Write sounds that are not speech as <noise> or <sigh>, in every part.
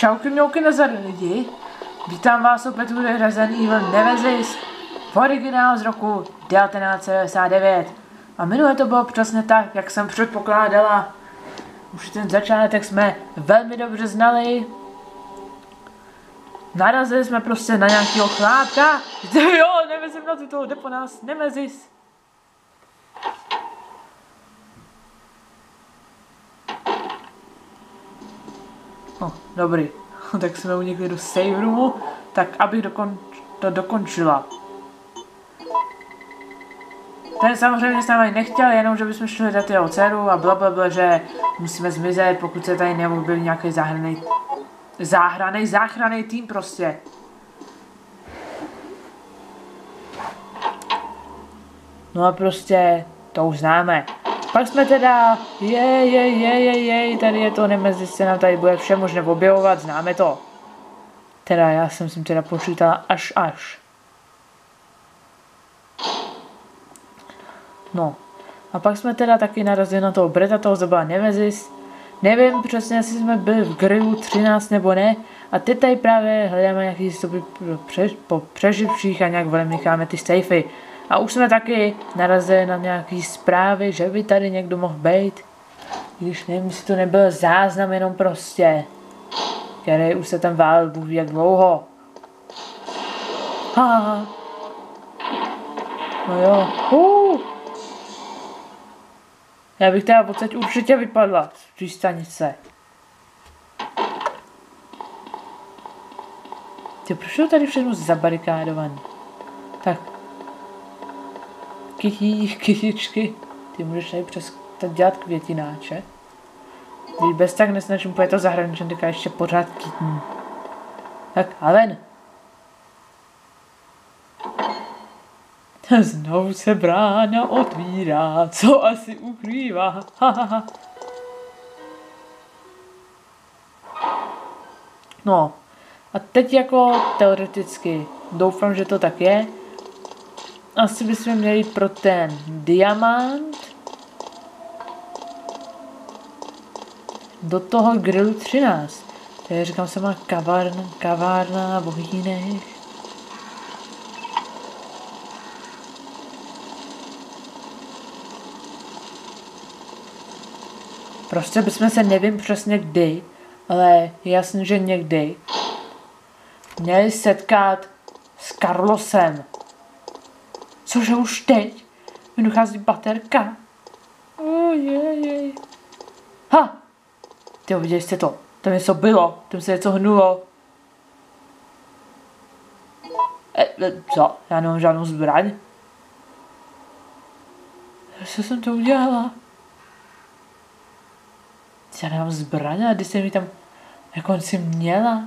Čauky mňouky nazar lidi. Vítám vás opět u Resident Evil Nemesis v originál z roku 1999. A minule to bylo přesně tak, jak jsem předpokládala. Už ten začátek jsme velmi dobře znali. Narazili jsme prostě na nějakého chlápka. <laughs> Jo, Nemesis na to, jde po nás, Nemesis. No, dobrý. <laughs> tak jsme unikli do save roomu, tak abych dokon, to dokončila. Ten samozřejmě s námi nechtěl, jenom že bychom šli dát jeho dceru a blablabla, že musíme zmizet, pokud se tady neobjevil nějaký záhraný, záhraný, záchranný tým prostě. No a prostě to už známe. Pak jsme teda, je, je, je, je, je, tady je to Nemezis se nám tady bude vše možné objevovat, známe to. Teda já jsem si teda počítala až až. No. A pak jsme teda taky narazili na toho Breta, toho zabila Nemesis. Nevím přesně, jestli jsme byli v Grillu 13 nebo ne. A teď tady právě hledáme nějaký stopy po přeživších a nějak velmi necháme ty safety. A už jsme taky narazili na nějaký zprávy, že by tady někdo mohl být. Když nevím, jestli to nebyl záznam jenom prostě. Který už se tam válil Bůh jak dlouho. Ha. No jo. Uh. Já bych teda odsaď určitě vypadla z té stanice. Ty, proč je tady všechno zabarikádovaný? Tak, kytí, kytičky. Ty můžeš tady přes dělat květináče. Když bez tak nesnažím pojít to zahraničí, tak ještě pořád kytní. Tak a ven. <laughs> Znovu se brána otvírá, co asi ukrývá. <laughs> no, a teď jako teoreticky, doufám, že to tak je, asi bychom měli pro ten diamant do toho grillu 13. je říkám se má kavárna, kavárna, bohýnek. Prostě bychom se nevím přesně kdy, ale jasně, že někdy měli setkat s Carlosem. Cože už teď? Mi dochází baterka. Ojej. Ha! Ty viděli jste to? Tam něco bylo, tam se něco hnulo. E, e, co? Já nemám žádnou zbraň. Co jsem to udělala? Já nemám zbraň, a když jsem mi tam jako si měla.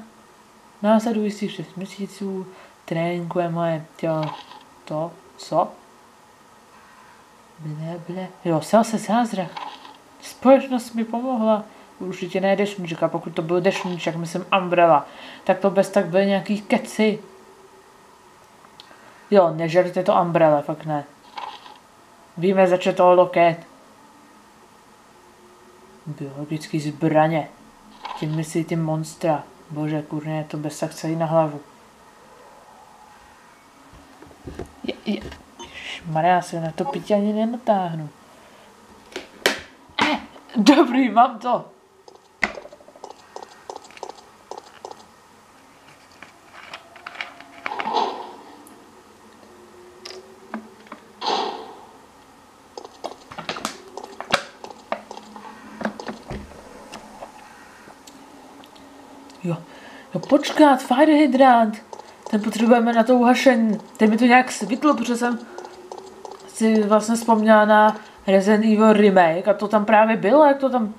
Následujících 6 měsíců tréninkuje moje tělo to. Co? Ble, ble. Jo, stal se zázrak. Společnost mi pomohla. Určitě ne dešníček, a pokud to byl dešníček, myslím Umbrella, tak to bez tak byl nějaký keci. Jo, nežerte to Umbrella, fakt ne. Víme, za čo toho loket. Biologický zbraně. Tím myslí ty monstra. Bože, kurně, to bez tak celý na hlavu. Maria, se na to pitě ani nenatáhnu. Eh, dobrý, mám to. Jo, jo počkat, fire hydrant. Ten potřebujeme na to uhašení. Teď mi to nějak svitlo, protože jsem si vlastně vzpomněla na Resident Evil Remake a to tam právě bylo, jak to tam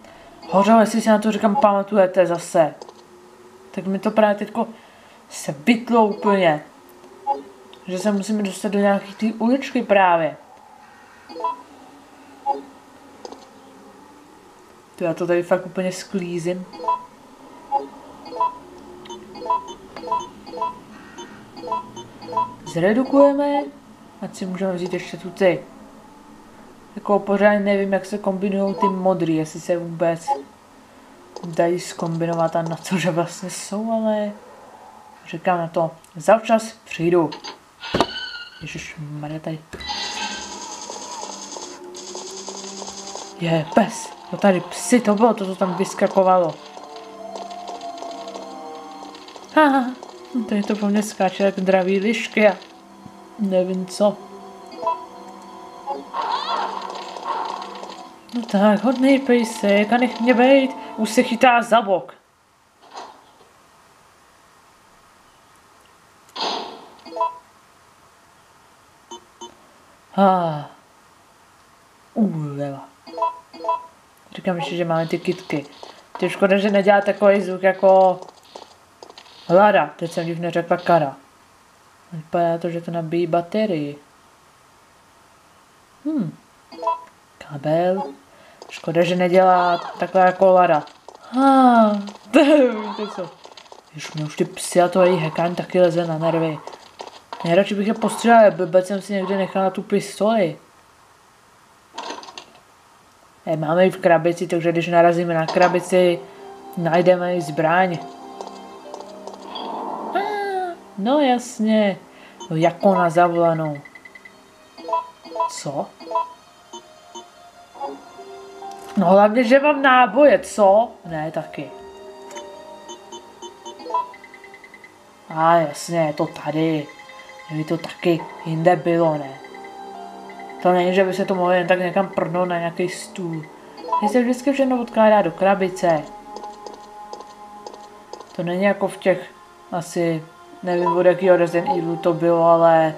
hořelo, jestli si na to říkám pamatujete zase. Tak mi to právě teďko se bytlo úplně. Že se musíme dostat do nějaký té uličky právě. To já to tady fakt úplně sklízím. Zredukujeme Ať si můžeme vzít ještě tu ty. Jako pořád nevím, jak se kombinují ty modrý, jestli se vůbec dají zkombinovat a na to, že vlastně jsou, ale říkám na to, zavčas přijdu. Ježiš, Maria tady. Je, pes. No tady psy, to bylo to, co tam vyskakovalo. Haha, tady to po mně skáče jak draví lišky a nevím co. No tak, hodný pejsek a nech mě bejt, už se chytá za bok. Ah. Uleva. Říkám ještě, že máme ty kitky. Ty škoda, že nedělá takový zvuk jako Lara, teď jsem divně řekla kara. Vypadá to, že to nabíjí baterii. Hmm. Kabel. Škoda, že nedělá takhle jako Lara. Ah, <laughs> víte co. Už mě už ty psy a to její taky leze na nervy. Nejradši bych je postřelil, blbec jsem si někde nechal na tu pistoli. E, máme ji v krabici, takže když narazíme na krabici, najdeme i zbraň. No jasně, no jako na zavolanou. Co? No hlavně, že mám náboje, co? Ne, taky. A jasně, je to tady. Kdyby to taky jinde bylo, ne? To není, že by se to mohlo jen tak někam prdnout na nějaký stůl. Je se vždycky všechno odkládá do krabice. To není jako v těch asi, nevím od jakého Resident Evil to bylo, ale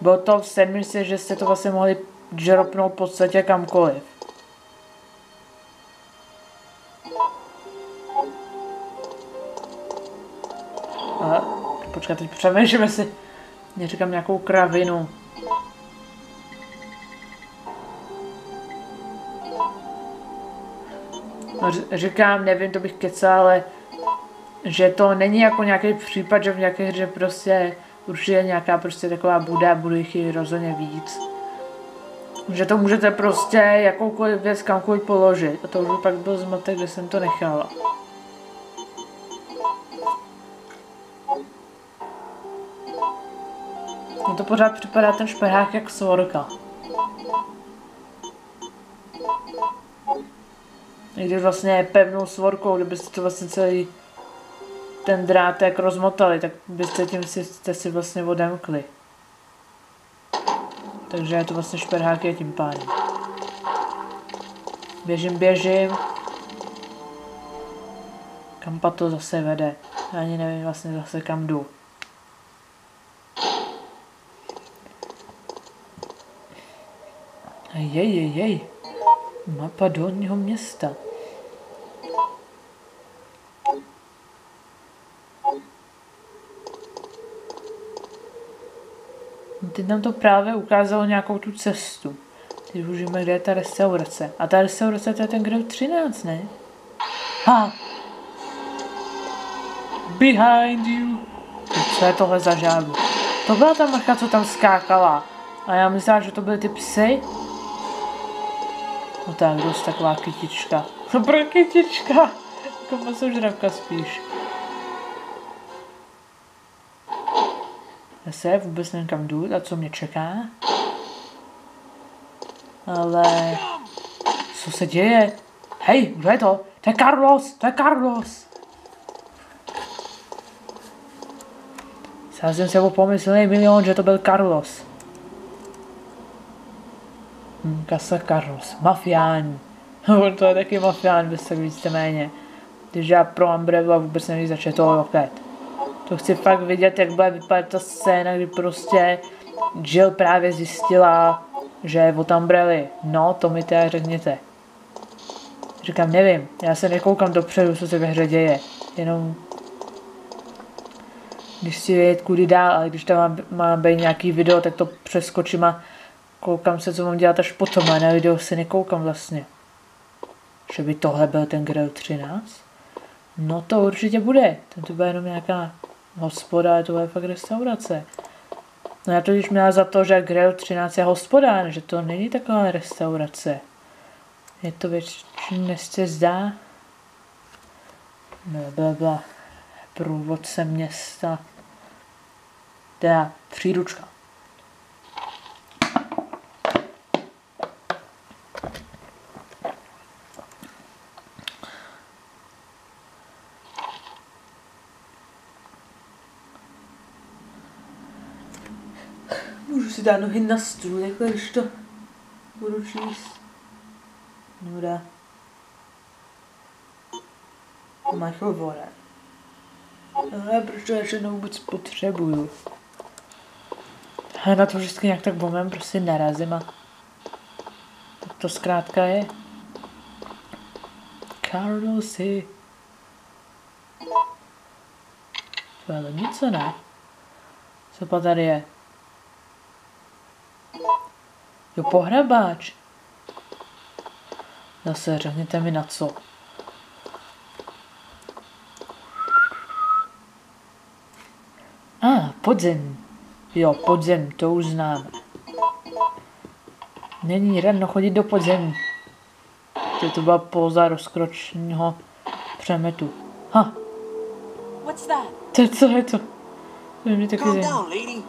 bylo to v sedmičce, že jste to vlastně mohli džeropnout v podstatě kamkoliv. A, počkat, teď přemýšlíme si, neříkám nějakou kravinu. No, říkám, nevím, to bych kecal, ale že to není jako nějaký případ, že v nějaké hře prostě určitě nějaká prostě taková bude a bude jich rozhodně víc. Že to můžete prostě jakoukoliv věc kamkoliv položit. A to už pak byl zmatek, kde jsem to nechala. Mně to pořád připadá ten špehák jak svorka. I když vlastně je pevnou svorkou, kdybyste to vlastně celý ten drátek rozmotali, tak byste tím si, jste si vlastně odemkli. Takže je to vlastně šperhák je tím pádem. Běžím, běžím. Kam pa to zase vede? Já ani nevím vlastně zase kam jdu. Jej, jej, jej. Mapa dolního města. Teď nám to právě ukázalo nějakou tu cestu. Teď už víme, kde je ta restaurace. A ta restaurace to je ten Grill 13, ne? Ha! Behind you! Co je tohle za žábu? To byla ta mrcha, co tam skákala. A já myslím, že to byly ty psy. No tak, dost taková kytička. Pro kytička. Jako masožravka spíš. Zase vůbec nevím kam jdu a co mě čeká. Ale... Co se děje? Hej, kdo je to? To je Carlos, to je Carlos. Sázím se o pomyslný milion, že to byl Carlos. Hm, Kasa Carlos, mafián. <laughs> On to je taky mafián, bez tak víceméně. Když já pro Umbrella vůbec nevím, zač je to loket. To chci fakt vidět, jak bude vypadat ta scéna, kdy prostě Jill právě zjistila, že je od Umbrelly. No, to mi teda řekněte. Říkám, nevím, já se nekoukám dopředu, co se ve hře děje. Jenom když si vědět, kudy dál, ale když tam má, má být nějaký video, tak to přeskočím a koukám se, co mám dělat až potom, a na video se nekoukám vlastně. Že by tohle byl ten Grail 13? No to určitě bude, to bude jenom nějaká hospoda, to je fakt restaurace. No já totiž měla za to, že Grill 13 je hospodár, že to není taková restaurace. Je to většině se zdá. Bla, bla. Průvodce města. Teda příručka. Můžu si dát nohy na stůl, takhle, když to budu číst. Nuda. Michael Warren. Ale proč to ještě vůbec potřebuju? A na to vždycky nějak tak bomem prostě narazím a tak to zkrátka je. Carlosy. Ale nic ne. Co pa tady je? Jo, pohrabáč. Zase řekněte mi na co. A, ah, podzem. Jo, podzem, to už znám. Není radno chodit do podzemí. To, to byla póza rozkročního přemetu. Ha. What's that? To, co je to? To je mi taky Calm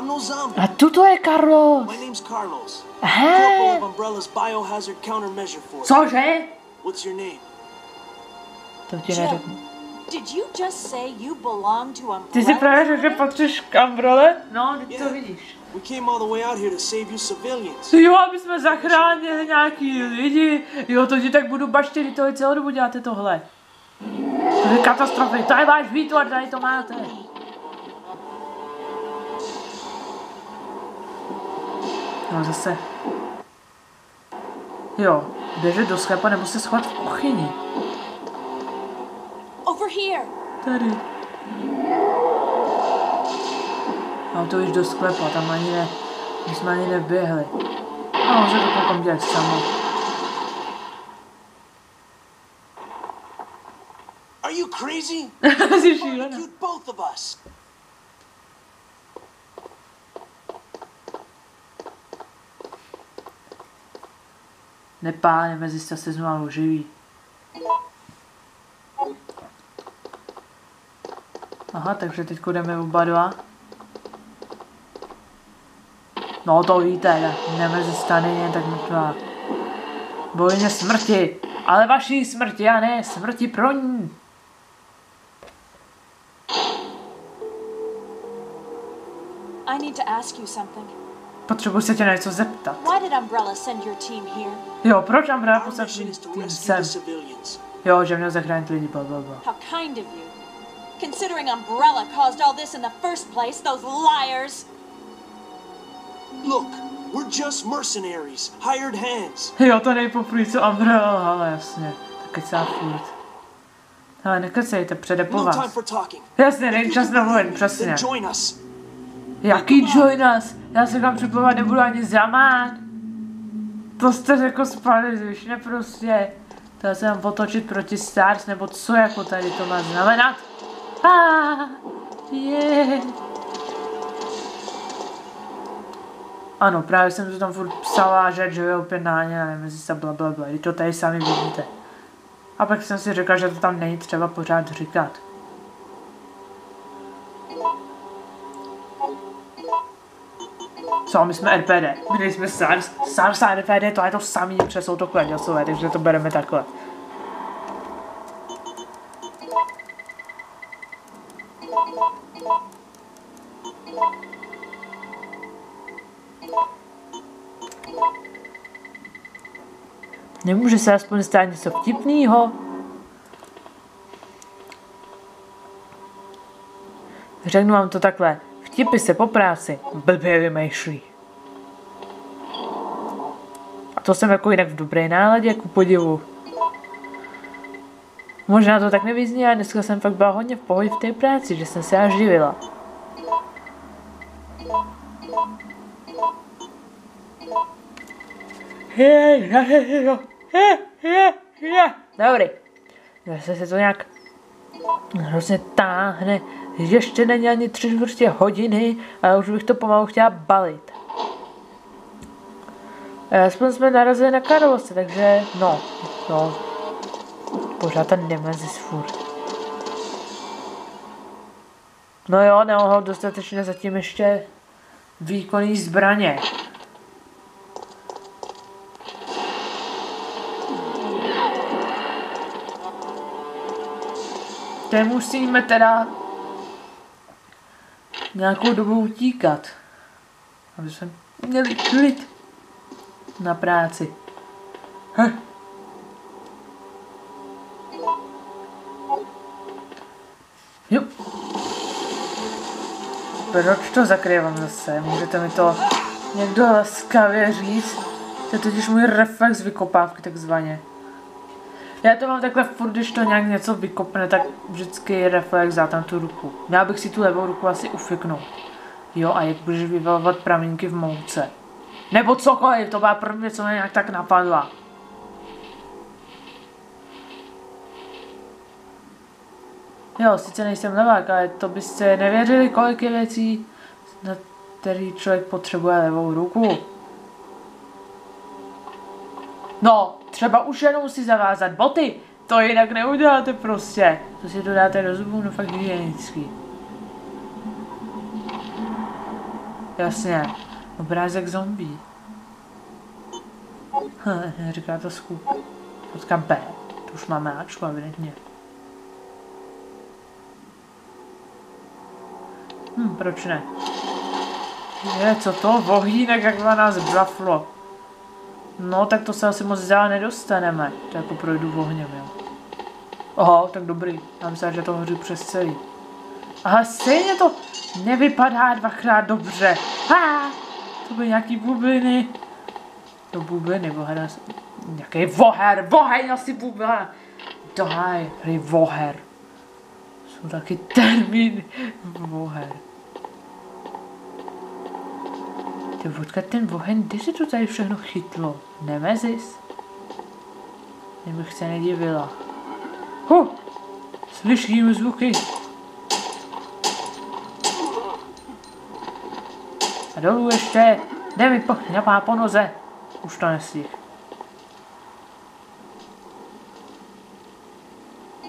no zombie. A tuto je Carlos. My name's Carlos. Aha. Corporal of Umbrella's Biohazard Countermeasure Force. Cože? What's your name? To ti neřeknu. did you just say you belong to Umbrella? Ty si právě řekl, že patříš k Umbrelle? No, ty to vidíš. We came all the way out here to save you civilians. Jo, aby jsme zachránili nějaký lidi. Jo, to ti tak budu baštit, to celou dobu děláte tohle. To je katastrofy, to je váš výtvor, tady to máte. No zase. Jo, běžet do sklepa nebo se schovat v kuchyni. Over here. Tady. No to už do sklepa, tam ani ne, my jsme ani neběhli. No, se to potom dělat samo. Are you crazy? <laughs> Jsi šílená. Both of us. Nepáne, mezi se znovu živí. Aha, takže teď jdeme oba dva. No to víte, ne, nemezi stany jen tak mrtvá. Bojně smrti, ale vaší smrti a ne smrti pro ní. I need to ask you something. Potřebuji se tě na něco zeptat. Why did Umbrella send your team here? Jo, proč Our poslal tým sem? Jo, že měl zachránit lidi, bla, bla, bla. How kind of you. Considering Umbrella caused all this in the first place, those liars. Look, we're just mercenaries, hired hands. Jo, to nejpoprvé, co Umbrella, ale jasně. Tak kecá furt. Ale nekecejte, přede po No time vás. for talking. Jasně, není čas na vojen, Then přesně. Jaký join us? Já se kam připlovat nebudu ani zamát. To jste jako spali, víš, ne prostě. To se mám otočit proti Stars, nebo co jako tady to má znamenat? Ah, je. Ano, právě jsem to tam furt psala, že Joey opět náně, nevím, jestli se bla bla bla, to tady sami vidíte. A pak jsem si řekla, že to tam není třeba pořád říkat. Co, my jsme RPD, my nejsme SARS. SARS a RPD to je to samý, protože jsou to kladěsové, takže to bereme takhle. Nemůže se aspoň stát něco vtipného? Řeknu vám to takhle. Vtipy se po práci blbě vymýšlí. A to jsem jako jinak v dobré náladě, ku podivu. Možná to tak nevyzní, ale dneska jsem fakt byla hodně v pohodě v té práci, že jsem se až živila. Dobrý. Zase se to nějak hrozně táhne. Ještě není ani tři čtvrtě hodiny a už bych to pomalu chtěla balit. E, Aspoň jsme narazili na Karlose, takže no, no. Pořád ten Nemezis furt. No jo, nemohl dostatečně zatím ještě výkonný zbraně. Musíme teda nějakou dobu utíkat. Aby jsme měli klid na práci. Hm. Jo. Proč to zakrývám zase? Můžete mi to někdo laskavě říct? To je totiž můj reflex vykopávky takzvaně. Já to mám takhle furt, když to nějak něco vykopne, tak vždycky reflex dá tam tu ruku. Měl bych si tu levou ruku asi ufiknout. Jo, a jak budeš vyvalovat pramínky v mouce. Nebo cokoliv, to byla první, co mě nějak tak napadla. Jo, sice nejsem levák, ale to byste nevěřili, kolik je věcí, na který člověk potřebuje levou ruku. No, třeba už jenom si zavázat boty, to jinak neuděláte prostě. To si to dáte do zubů, no fakt hygienický. Jasně, obrázek zombie. Hm, <laughs> říká to skup. Fotka B, to už máme Ačko, evidentně. Hm, proč ne? Je, co to? Vohýnek, jak na nás blaflo. No, tak to se asi moc dál nedostaneme. To jako projdu ohněm, jo. Oho, tak dobrý. Já myslím, že to hoří přes celý. Aha, stejně to nevypadá dvakrát dobře. Ha! To byly nějaký bubliny. To bubliny, voher. Nějaký voher, voher, asi bubla. Dohaj, hry voher. Jsou taky termíny. Voher. Ty vodka, ten vohen, kde se to tady všechno chytlo? Nemezis? Kdybych se nedivila. Hu! Slyším zvuky. A dolů ještě. Jde mi po, napá po noze. Už to nestih.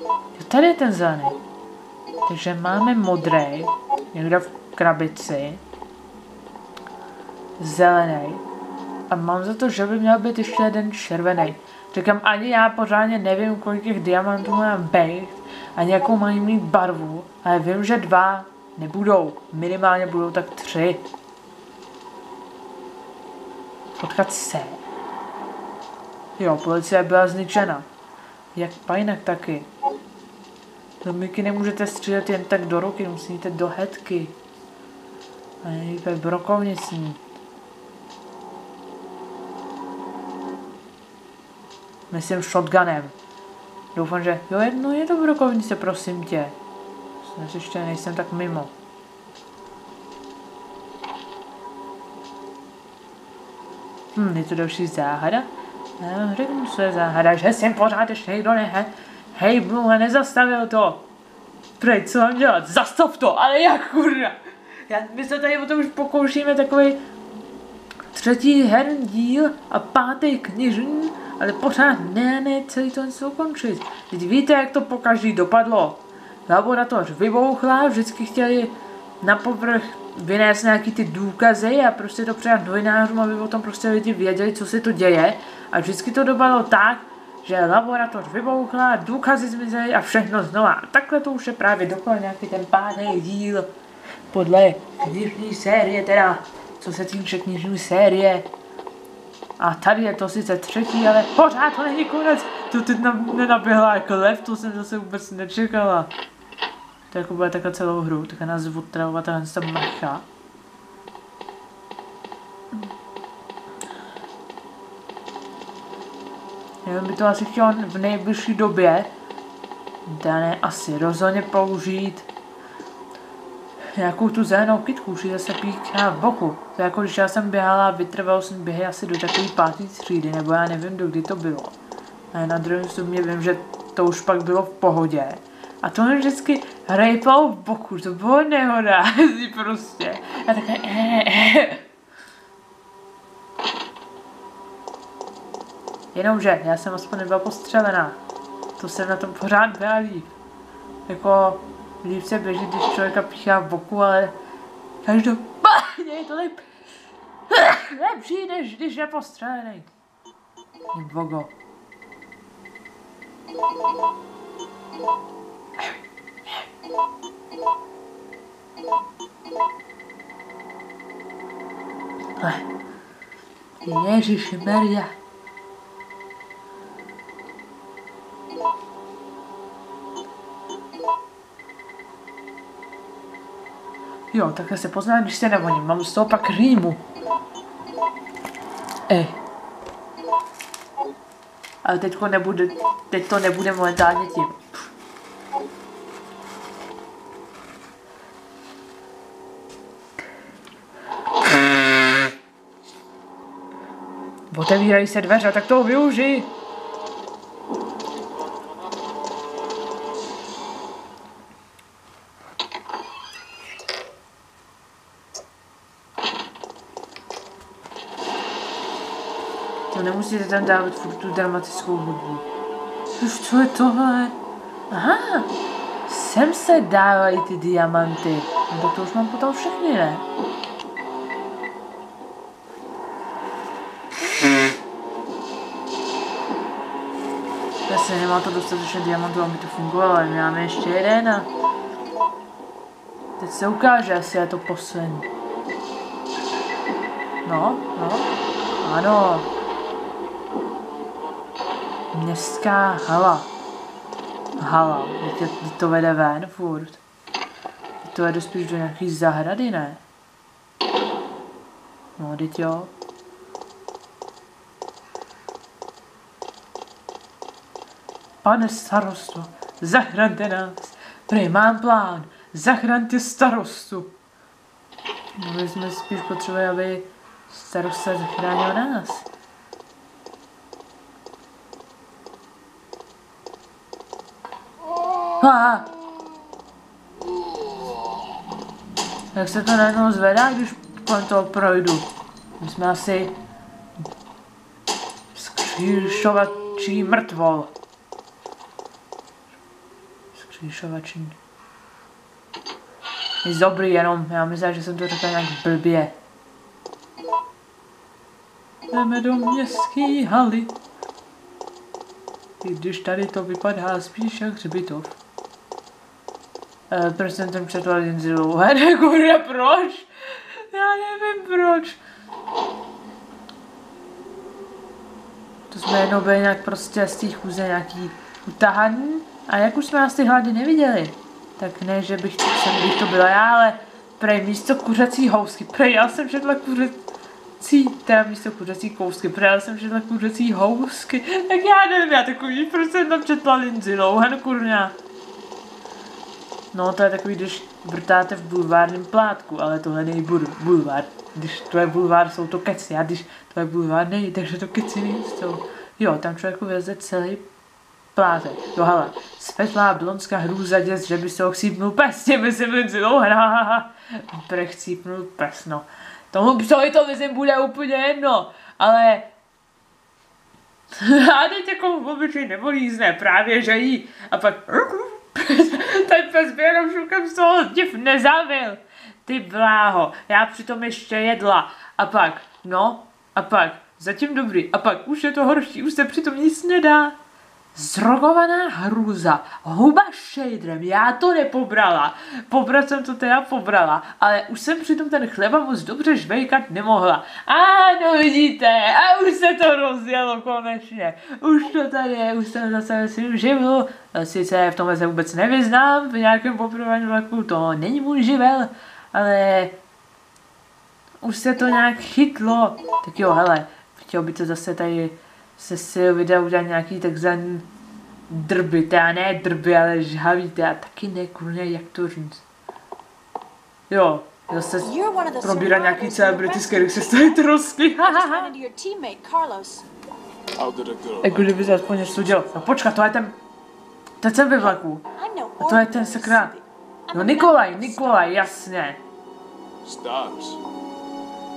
Jo, tady je ten zelený. Takže máme modrý, někde v krabici zelený. A mám za to, že by měl být ještě jeden červený. Říkám, ani já pořádně nevím, kolik těch diamantů mám být, ani jakou mají mít barvu, ale vím, že dva nebudou. Minimálně budou tak tři. Potkat se. Jo, policie byla zničena. Jak pajnak taky. Zombíky nemůžete střílet jen tak do ruky, musíte do hetky. A nejlípe brokovnicní. Myslím shotgunem. Doufám, že... Jo, jedno je to brokovnice, prosím tě. Snad ještě nejsem tak mimo. Hm, je to další záhada? No, řeknu se záhada, že jsem pořád ještě někdo ne... Hej, Blue, nezastavil to. Prej, co mám dělat? Zastav to, ale jak kurva? Já, my se tady o tom už pokoušíme takový třetí herní díl a pátý knižní ale pořád ne, ne, celý to něco ukončit. Teď víte, jak to po každý dopadlo. Laboratoř vybouchla, vždycky chtěli na povrch vynést nějaký ty důkazy a prostě to předat novinářům, aby o tom prostě lidi věděli, co se to děje. A vždycky to dopadlo tak, že laboratoř vybouchla, důkazy zmizely a všechno znova. A takhle to už je právě dokonal nějaký ten pátý díl podle knižní série, teda co se týče knižní série. A tady je to sice třetí, ale pořád to není konec. To teď na, nenaběhla jako lev, to jsem zase vůbec nečekala. To jako bude takhle celou hru, tak nás otravovat ta mrcha. Já by to asi chtěl v nejbližší době, dané asi rozhodně použít nějakou tu zelenou kytku, už zase píká v boku. To jako když já jsem běhala, vytrval jsem běhy asi do takové pátý třídy, nebo já nevím, do kdy to bylo. A na druhém straně vím, že to už pak bylo v pohodě. A to mi vždycky rejpal v boku, to bylo nehoda, prostě. A takhle, eh, eh. Jenomže, já jsem aspoň nebyla postřelená. To se na tom pořád byla líp. Jako, líp se běží, když člověka píchá v boku, ale každopádně je to lep... lepší, než když je postřelený. Bogo. Ježíš Maria. Jo, takhle se pozná, když se nevoním. Mám z toho pak rýmu. Ej. Ale teďko nebude, teď to nebude momentálně tím. Otevírají se dveře, tak to využij. To nemusíte tam dávat furt tu dramatickou hudbu. Už co je tohle? Aha, sem se dávají ty diamanty. No tak to už mám potom všechny, ne? Jasně, nemá to dostatečně diamantů, aby to fungovalo, ale my máme ještě jeden a... Teď se ukáže, asi je to poslední. No, no, ano. Městská hala. Hala, teď to vede ven furt. Teď to vede spíš do nějaký zahrady, ne? No, teď jo. Pane starosto, zachraňte nás. Prej, mám plán. Zachraňte starostu. No, my jsme spíš potřebovali, aby starosta zachránil nás. A! Jak se to najednou zvedá, když kolem toho projdu? My jsme asi skříšovačí mrtvol. Skříšovačí. Nic dobrý, jenom já myslím, že jsem to řekl nějak blbě. Jdeme do městský haly. I když tady to vypadá spíš jak hřbitov. Uh, proč jsem tam četla Lindsay Lohan? Kurva, proč? Já nevím proč. To jsme jednou byli nějak prostě z té chůze nějaký utahaný a jak už jsme nás ty hlady neviděli, tak ne, že bych, jsem, bych to byla já, ale prej místo kuřecí housky, prej já jsem četla kuřecí, teda místo kuřecí kousky, prej já jsem četla kuřecí housky, tak já nevím, já takový, proč jsem tam četla Lindsay Lohan, kurňa. No, to je takový, když vrtáte v bulvárním plátku, ale tohle není bul- bulvár. Když to je bulvár, jsou to keci, a když to je bulvár, není, takže to keci nejsou. Jo, tam člověku veze celý plátek. Jo, hele, světlá blonská hrůza děs, že by se ho chcípnul pes, těmi si mezi hra, prechcípnul pes, no. Tomu psovi to myslím bude úplně jedno, ale <laughs> a teď jako obyčej nevolízne, právě že jí. A pak <laughs> ten pes jenom šukem z toho div nezavil. Ty bláho, já přitom ještě jedla. A pak, no, a pak, zatím dobrý. A pak už je to horší, už se přitom nic nedá. Zrogovaná hrůza, huba šejdrem, já to nepobrala. Pobrat jsem to teda pobrala, ale už jsem přitom ten chleba moc dobře žvejkat nemohla. Ano, vidíte, a už se to rozjelo konečně. Už to tady je, už jsem zase svým živlu. Sice v tomhle se vůbec nevyznám, v nějakém poprvání vlaku to není můj živel, ale už se to nějak chytlo. Tak jo, hele, chtěl by to zase tady se si video udělat nějaký takzvaný drby, teda ne drby, ale žhaví, teda taky ne, kurně, jak to říct. Jo, zase probírá nějaký celebrity, z kterých se staly trosky? Jako kdyby se aspoň něco dělal. No počkat, to je ten, ten jsem ve vlaku. A to je ten sakra. No Nikolaj, Nikolaj, jasně.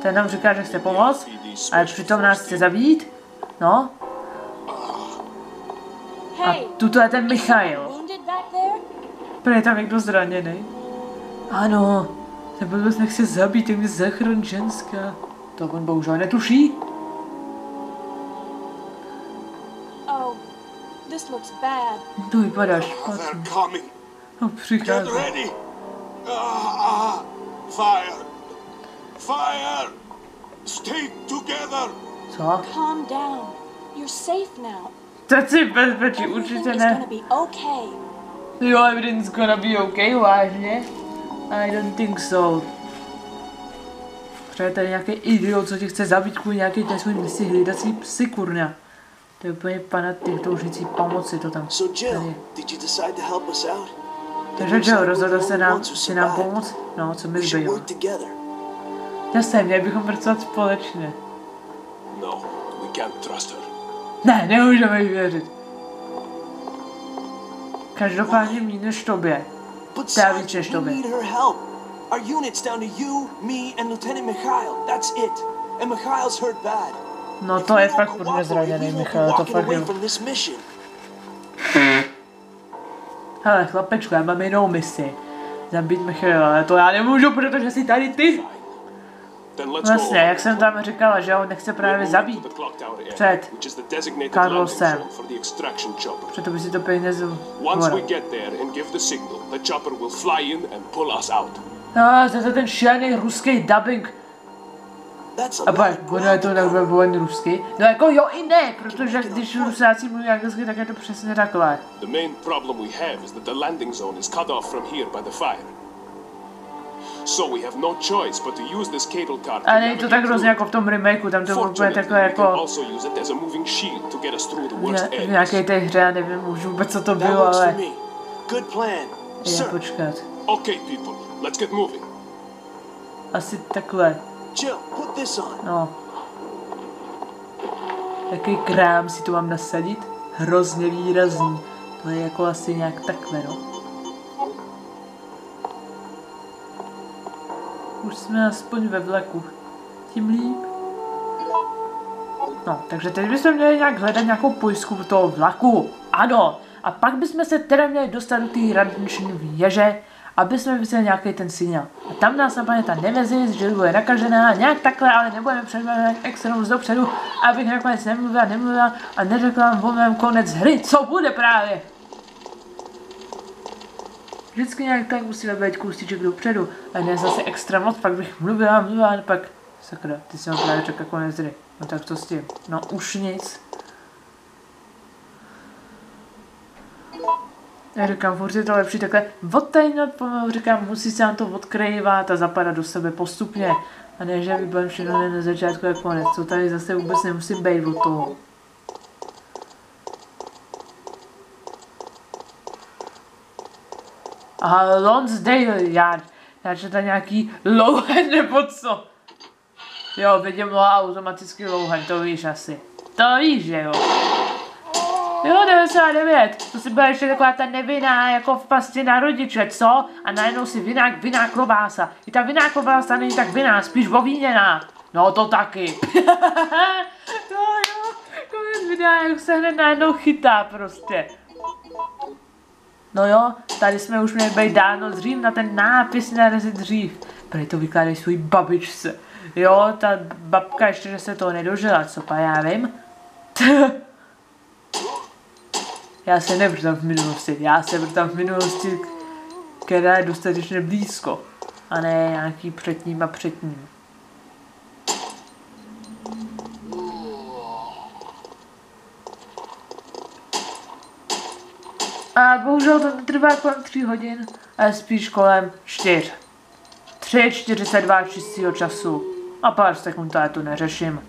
Ten nám říká, že chce pomoct, ale přitom nás chce zabít. No, a Hey, tuto je ten Michail. Prý je tam někdo zraněný. Ano, ten blbec nechce zabít, tak mě zachrán ženská. To on bohužel netuší. Oh, this looks bad. To vypadá špatně. No Get přichází. ready. Ah, ah, fire. Fire. Stay together. Co? Calm down. You're safe now. Teď si bezpečí, určitě ne. gonna be okay. Jo, everything's gonna be okay, vážně? I don't think so. Třeba je tady nějaký idiot, co tě chce zabít kvůli nějaký té svůj misi hlídací psy, kurňa. To je úplně fanatik toužící pomoci, to tam So Jill, tady. did you decide to help us out? Takže Jill, rozhodl se nám, si nám pomoct? No, co mi together. Jasně, měli bychom pracovat společně. No, we can't trust her. Ne, nemůžeme jí věřit. Každopádně méně než tobě. Bit. need her help. Our unit's down to you, me, and Lieutenant Mikhail. That's it. And Mikhail's hurt bad. No to je fakt cooperate, zraněný, Michal, to fakt mission. Hele, chlapečku, já mám jinou misi. Zabít Michaela, ale to já nemůžu, protože jsi tady ty. Vlastně, jak jsem tam říkala, že on nechce právě zabít. To Před chopper. Proto by si to out. No, to je ten šílený ruský dubbing. A pak, ono je to ground. nevyvolen rusky. No jako jo i ne, protože když rusáci mluví anglicky, tak je to přesně takhle. The main problem we have is that the landing zone is cut off from here by the fire. A není to tak hrozně jako v tom remakeu, tam to bylo úplně can jako also use it as a moving shield to get us through the worst v nějaké té hře, já nevím už vůbec co to bylo, ale je počkat. Okay, people, let's get moving. Asi takhle, Jill, put this on. no. Jaký krám si to mám nasadit? Hrozně výrazný. To je jako asi nějak takhle, no. Už jsme aspoň ve vlaku. Tím líp. No, takže teď bychom měli nějak hledat nějakou pojistku toho vlaku. Ano. A pak bychom se teda měli dostat do té radniční věže, aby jsme vysvětlili nějaký ten signál. A tam nás napadne ta nevezis, že bude nakažená, nějak takhle, ale nebudeme předvádět extra moc dopředu, abych nakonec nemluvila, nemluvila a neřekla vám o mém konec hry, co bude právě. Vždycky nějak tak musíme být kousíček dopředu, a ne zase extra moc, pak bych mluvila, mluvila, a pak... Sakra, ty jsi mi právě řekl konec hry. No tak to s tím. No už nic. Já říkám, furt je to lepší takhle odtajnat pomalu, říkám, musí se nám to odkrývat a zapadat do sebe postupně. A ne, že vybavím všechno na začátku a konec. To tady zase vůbec nemusím být od toho. A Lonsdale. Já četla nějaký Lohan nebo co? Jo, vidím lo automaticky Lohan, to víš asi. To víš, že jo? Jo, 99. To si byla ještě taková ta nevinná, jako v pasti na rodiče, co? A najednou si vinná, vinná klobása. I ta vinná klobása není tak vinná, spíš ovíněná. No to taky. <laughs> no jo, konec videa, jak se hned najednou chytá prostě. No jo, tady jsme už měli být dávno dřív na ten nápis narazit dřív. Prý to vykládají svůj babičce. Jo, ta babka ještě, že se toho nedožila, co pa já vím. <laughs> já se nevrtám v minulosti, já se vrtám v minulosti, která je dostatečně blízko. A ne nějaký před ním a před ním. A bohužel to netrvá kolem 3 hodin, ale spíš kolem 4. 3.42 čistého času. A pár sekund já to neřeším.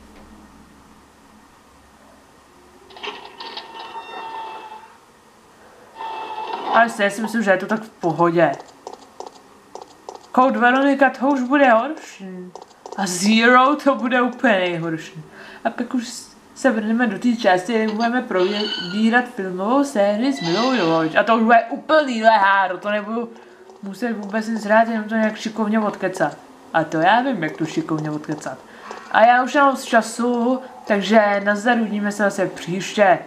Ale já si myslím, že je to tak v pohodě. Code Veronika to už bude horší. A Zero to bude úplně nejhorší. A pak už se vrhneme do té části, kde budeme probírat filmovou sérii s Milou Jovovič. A to už bude úplný leháro, to nebudu muset vůbec nic hrát, jenom to nějak šikovně odkecat. A to já vím, jak to šikovně odkecat. A já už mám z času, takže nazdar, uvidíme se zase příště.